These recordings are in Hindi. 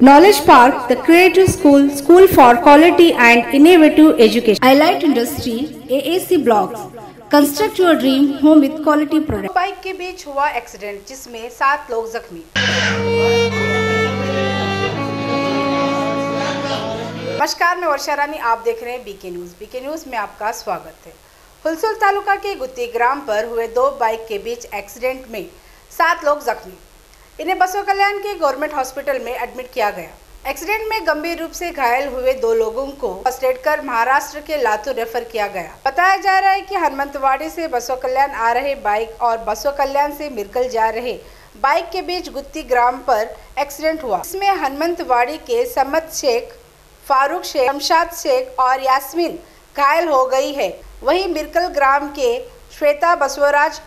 Knowledge Park, the creative school, school for quality and innovative education. Highlight Industry, AAC Blocks. Construct your dream home with quality product. Bike के बीच हुआ एक्सीडेंट जिसमें सात लोग जख्मी नमस्कार मैं वर्षा रानी आप देख रहे हैं बीके न्यूज़ बीके न्यूज़ में आपका स्वागत है हुलसुल तालुका के गुत्ती ग्राम पर हुए दो बाइक के बीच एक्सीडेंट में सात लोग जख्मी इन्हें बसों कल्याण के गवर्नमेंट हॉस्पिटल में एडमिट किया गया। एक्सीडेंट में गंभीर रूप से घायल हुए दो लोगों को फ़र्स्ट एड कर महाराष्ट्र के लातूर रेफर किया गया। बताया जा रहा है कि हनुमंतवाड़ी से बसों कल्याण आ रहे बाइक और बसों कल्याण से मिरकल जा रहे बाइक के बीच गुत्ती ग्राम पर एक्सीडेंट हुआ। इसमें हनुमंतवाड़ी के समत शेख, फारूक शेख, शमशाद शेख और यास्मीन घायल हो गई है। वहीं मिरकल ग्राम के श्वेता बसवराज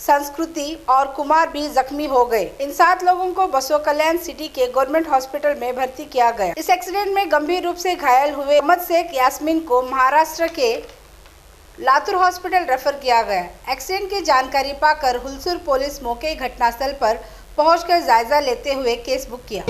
संस्कृति और कुमार भी जख्मी हो गए। इन सात लोगों को बसो कल्याण सिटी के गवर्नमेंट हॉस्पिटल में भर्ती किया गया। इस एक्सीडेंट में गंभीर रूप से घायल हुए मोहम्मद शेख यास्मीन को महाराष्ट्र के लातूर हॉस्पिटल रेफर किया गया। एक्सीडेंट की जानकारी पाकर हुलसुर पुलिस मौके घटनास्थल पर पहुंचकर जायजा लेते हुए केस बुक किया।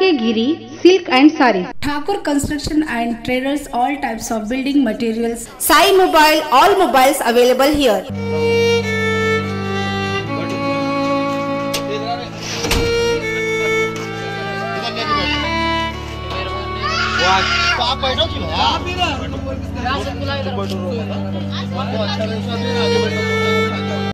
K Giri silk and sari. Thakur construction and traders all types of building materials Sai mobile all mobiles available here आप बैठो क्यों आप बैठो आगे बैठो